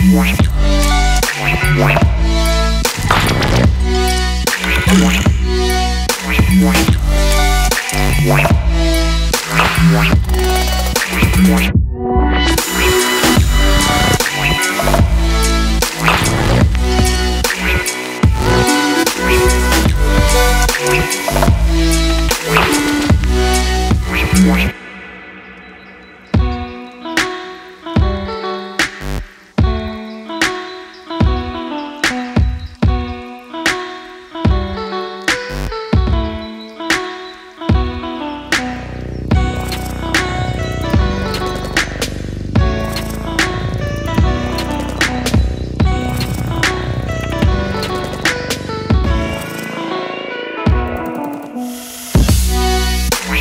What?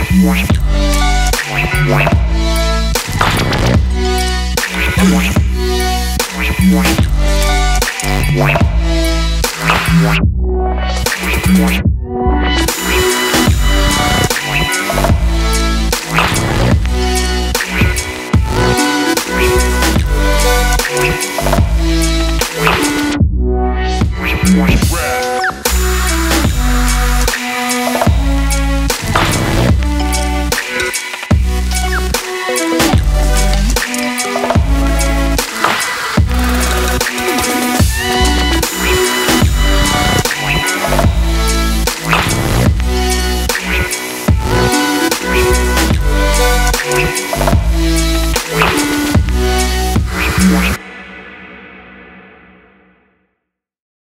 What?